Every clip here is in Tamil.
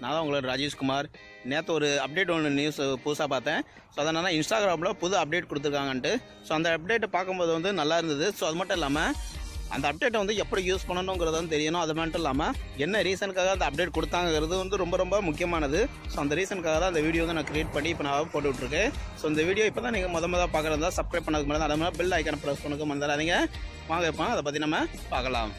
நான் தான் உங்களோட ராஜேஷ்குமார். நேற்று ஒரு அப்டேட் ஒன்று நியூஸ் புதுசாக பார்த்தேன். ஸோ அதனால் இன்ஸ்டாகிராமில் புது அப்டேட் கொடுத்துருக்காங்கன்ட்டு. ஸோ அந்த அப்டேட்டை பார்க்கும்போது வந்து நல்லா இருந்தது. ஸோ அது மட்டும் இல்லாமல் அந்த அப்டேட்டை வந்து எப்படி யூஸ் பண்ணணுங்கிறது வந்து தெரியணும். அது மட்டும் இல்லாமல் என்ன ரீசனுக்காக அந்த அப்டேட் கொடுத்தாங்கிறது வந்து ரொம்ப ரொம்ப முக்கியமானது. ஸோ அந்த ரீசனுக்காக தான் அந்த வீடியோ வந்து நான் கிரியேட் பண்ணி இப்போ நான் போட்டு விட்ருக்கேன் ஸோ இந்த வீடியோ இப்போ தான் நீங்கள் முத முதல் பார்க்குறதா சப்ஸ்கிரைப் பண்ணதுக்கு முன்னாடி அதை மாதிரி பெல் ஐக்கான ப்ரெஸ் பண்ணுங்க மறந்துடாதீங்க வாங்க இப்போ அதை பற்றி நம்ம பார்க்கலாம்.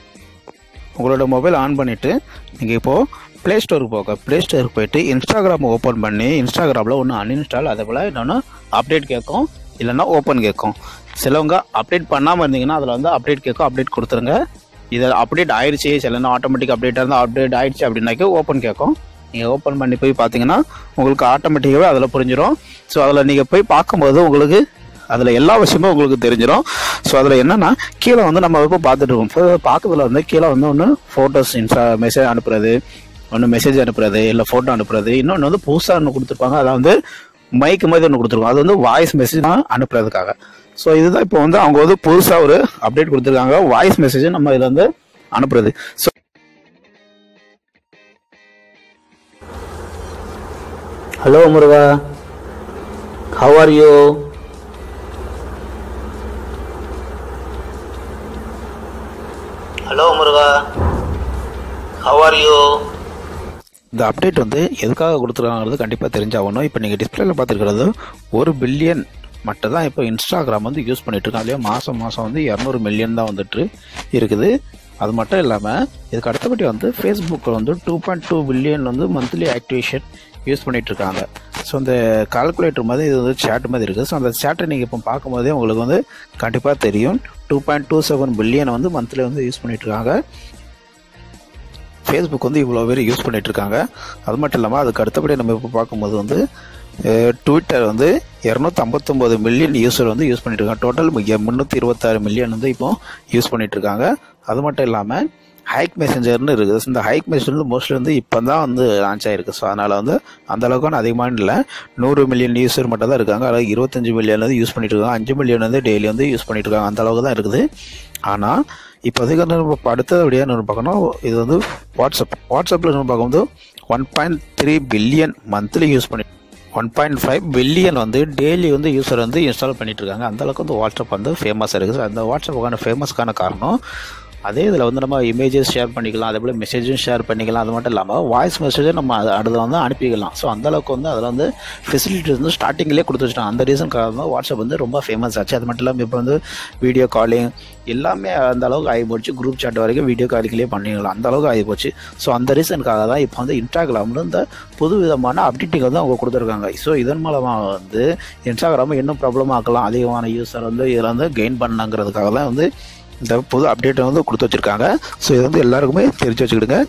உங்களோட மொபைல் ஆன் பண்ணிவிட்டு நீங்கள் இப்போது ப்ளே ஸ்டோருக்கு போக ப்ளே ஸ்டோருக்கு போயிட்டு இன்ஸ்டாகிராம் ஓப்பன் பண்ணி இன்ஸ்டாகிராமில் ஒன்று அன்இன்ஸ்டால் அதே போல் இன்னொன்று அப்டேட் கேட்கும். இல்லைன்னா ஓப்பன் கேட்கும். சிலவங்க அப்டேட் பண்ணாமல் இருந்தீங்கன்னா அதில் வந்து அப்டேட் கேட்கும் அப்டேட் கொடுத்துருங்க. இதில் அப்டேட் ஆயிடுச்சு சிலன்னா ஆட்டோமேட்டிக் அப்டேட்டாக இருந்தால் அப்டேட் ஆயிடுச்சு அப்படின்னாக்கே ஓப்பன் கேட்கும். நீங்கள் ஓப்பன் பண்ணி போய் பார்த்தீங்கன்னா உங்களுக்கு ஆட்டோமேட்டிக்காகவே அதில் புரிஞ்சிடும் ஸோ அதில் நீங்கள் போய் பார்க்கும்போது உங்களுக்கு அதில் எல்லா விஷயமும் உங்களுக்கு தெரிஞ்சிடும் ஸோ அதில் என்னன்னா கீழே வந்து நம்ம இப்போ பார்த்துட்டு இருக்கோம் இப்போ பார்க்கறதுல வந்து கீழே வந்து ஒன்று ஃபோட்டோஸ் இன்ஸ்டா மெசேஜ் அனுப்புறது ஒன்று மெசேஜ் அனுப்புறது இல்லை ஃபோட்டோ அனுப்புறது இன்னொன்று வந்து புதுசாக ஒன்று கொடுத்துருப்பாங்க. அதை வந்து மைக்கு மாதிரி ஒன்று கொடுத்துருக்கோம். அது வந்து வாய்ஸ் மெசேஜ் அனுப்புறதுக்காக. ஸோ இதுதான் இப்போ வந்து அவங்க வந்து புதுசாக ஒரு அப்டேட் கொடுத்துருக்காங்க. வாய்ஸ் மெசேஜ் நம்ம இதில் வந்து அனுப்புறது. So hello Muruga. How are you hello Muruga. How are you இந்த அப்டேட் வந்து எதுக்காக கொடுத்துருக்காங்கிறது கண்டிப்பாக தெரிஞ்சாகணும். இப்போ நீங்கள் டிஸ்பிளேல பார்த்துருக்கிறது ஒரு பில்லியன் மட்டும் தான் இப்போ இன்ஸ்டாகிராம் வந்து யூஸ் பண்ணிட்டு இருக்காங்க இல்லையா? மாதம் மாதம் வந்து இரநூறு மில்லியன் தான் வந்துட்டு இருக்குது. அது மட்டும் இல்லாமல் இதுக்கு அடுத்தபடி வந்து ஃபேஸ்புக்கில் வந்து டூ பாயிண்ட் டூ பில்லியன் வந்து மந்த்லி ஆக்டிவேஷன் யூஸ் பண்ணிகிட்ருக்காங்க இருக்காங்க. ஸோ இந்த கால்குலேட்டர் மாதிரி இது வந்து சேட் மாதிரி இருக்குது ஸோ அந்த சேட்டை நீங்கள் இப்போ பார்க்கும்போதே உங்களுக்கு வந்து கண்டிப்பாக தெரியும். டூ பாயிண்ட் டூ செவன் பில்லியனை வந்து மந்த்லி வந்து யூஸ் பண்ணிகிட்ருக்காங்க இருக்காங்க. ஃபேஸ்புக் வந்து இவ்வளோ பேர் யூஸ் பண்ணிகிட்ருக்காங்க இருக்காங்க. அது மட்டும் இல்லாமல் அதுக்கு அடுத்தபடி நம்ம இப்போ பார்க்கும்போது வந்து ட்விட்டர் வந்து இரநூத்தம்பத்தொம்போது மில்லியன் யூசர் வந்து யூஸ் பண்ணிட்டு இருக்காங்க டோட்டல் முந்நூற்றி இருபத்தாறு மில்லியன் வந்து இப்போ யூஸ் பண்ணிட்டு இருக்காங்க அது மட்டும் இல்லாமல் ஹைக் மெசஞ்சர்னு இருக்குது. இந்த ஹைக் மெசஞ்சர் வந்து மோஸ்ட்லி வந்து இப்போ தான் வந்து லான்ச் ஆகிருக்கு ஸோ அதனால் வந்து அந்த அளவுக்கு அதிகமான இல்லை. நூறு மில்லியன் யூஸர் மட்டும் தான் இருக்காங்க. அதாவது இருபத்தஞ்சு மில்லியன் வந்து யூஸ் பண்ணிட்டு இருக்காங்க அஞ்சு மில்லியன் வந்து டெய்லி வந்து யூஸ் பண்ணிட்டு இருக்காங்க அந்த அளவுக்கு தான் இருக்குது. ஆனால் இப்போதைக்கு நம்ம அடுத்தபடியாக நம்ம பார்க்கணும் இது வந்து வாட்ஸ்அப் வாட்ஸ்அப்பில் நம்ம பார்க்கும்போது one point three billion monthly use பண்ணி ஒன் பாயிண்ட் ஃபைவ் பில்லியன் வந்து டெய்லி வந்து யூஸர் வந்து இன்ஸ்டால் பண்ணிட்டு இருக்காங்க. அந்தளவுக்கு வந்து வாட்ஸ்அப் வந்து ஃபேமஸாக இருக்குது. அந்த வாட்ஸ்அப்புக்கான ஃபேமஸ்க்கான காரணம் அதே இதில் வந்து நம்ம இமேஜஸ் ஷேர் பண்ணிக்கலாம் அதே போல் மெசேஜும் ஷேர் பண்ணிக்கலாம். அது மட்டும் இல்லாமல் வாய்ஸ் மெசேஜும் நம்ம அது வந்து அனுப்பிக்கலாம். ஸோ அந்தளவுக்கு வந்து அதில் வந்து ஃபெசிலிட்டிஸ் வந்து ஸ்டார்டிங்லேயே கொடுத்து வச்சுட்டாங்க. அந்த ரீசனுக்காக தான் வாட்ஸ்அப் வந்து ரொம்ப ஃபேமஸ் ஆச்சு. அது மட்டும் இல்லாமல் இப்போ வந்து வீடியோ காலிங் எல்லாமே அந்த அளவுக்கு ஆகி போச்சு. குரூப் சாட் வரைக்கும் வீடியோ காலிங்லேயே பண்ணிக்கலாம் அந்த அளவுக்கு ஆகி போச்சு. ஸோ அந்த ரீசனுக்காக தான் இப்போ வந்து இன்ஸ்டாகிராமில் இந்த புது விதமான அப்டேட்டிங் வந்து அவங்க கொடுத்துருக்காங்க. ஸோ இதன் மூலமாக வந்து இன்ஸ்டாகிராம் இன்னும் ப்ராப்ளம் ஆக்கலாம். அதிகமான யூஸர் வந்து இதில் வந்து கெயின் பண்ணாங்கிறதுக்காக தான் வந்து இந்த புது அப்டேட்டை வந்து கொடுத்து வச்சுருக்காங்க. ஸோ இது வந்து எல்லாருக்குமே தெரிஞ்சு வச்சுக்கிடுங்க.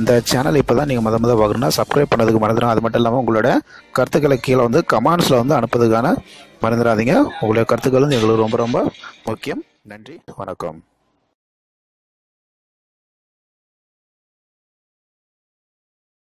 இந்த சேனல் இப்போ தான் நீங்கள் முத முத பார்க்கணுன்னா சப்ஸ்கிரைப் பண்ணதுக்கு மறந்துடும் அது மட்டும் இல்லாமல் உங்களோட கருத்துக்களை கீழே வந்து கமெண்ட்ஸில் வந்து அனுப்புறதுக்கான மறந்துடாதீங்க. உங்களுடைய கருத்துக்கள் வந்து எங்களுக்கு ரொம்ப ரொம்ப முக்கியம். நன்றி வணக்கம்.